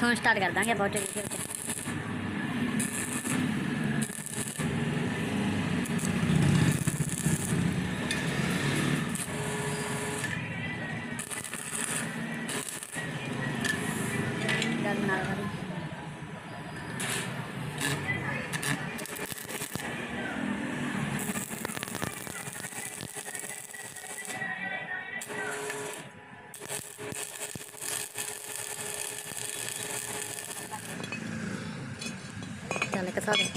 इतों start कर देंगे बहुत जल्दी to fucking.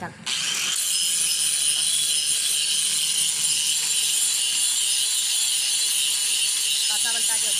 Done. Pasa voltaje,